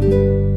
Música